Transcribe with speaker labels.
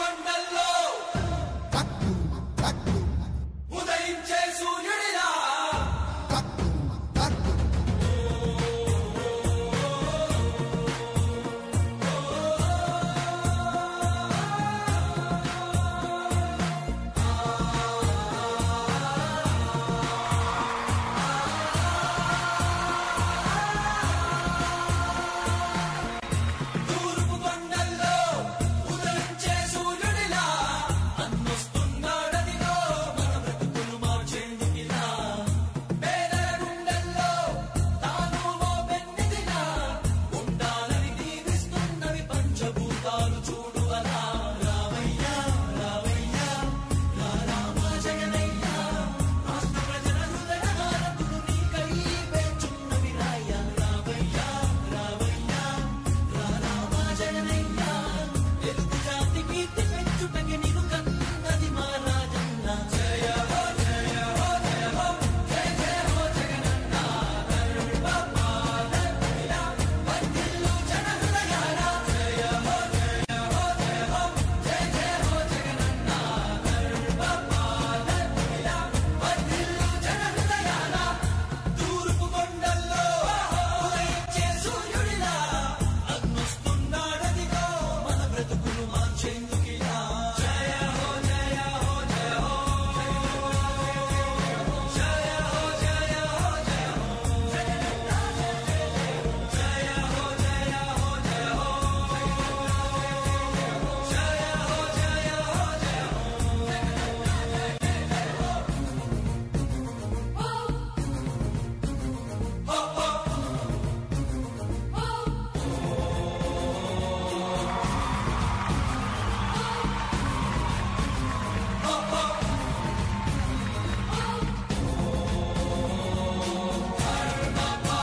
Speaker 1: from the Lord.